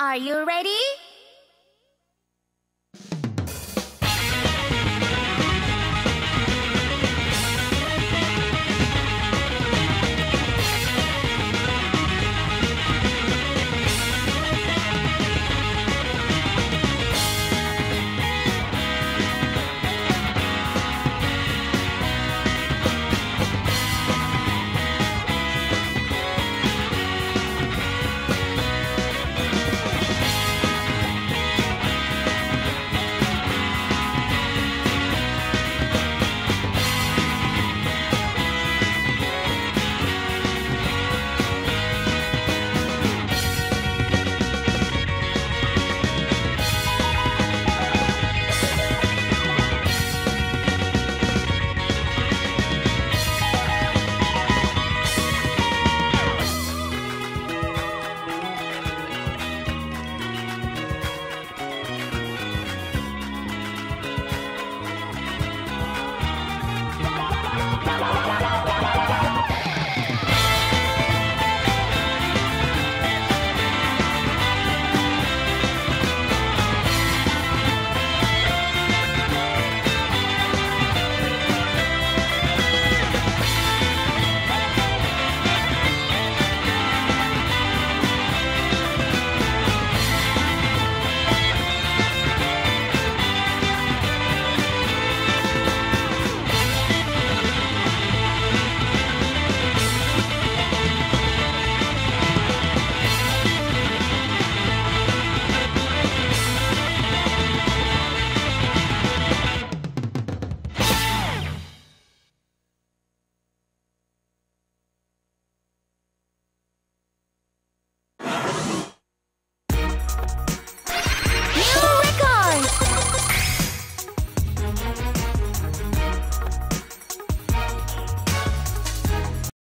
Are you ready?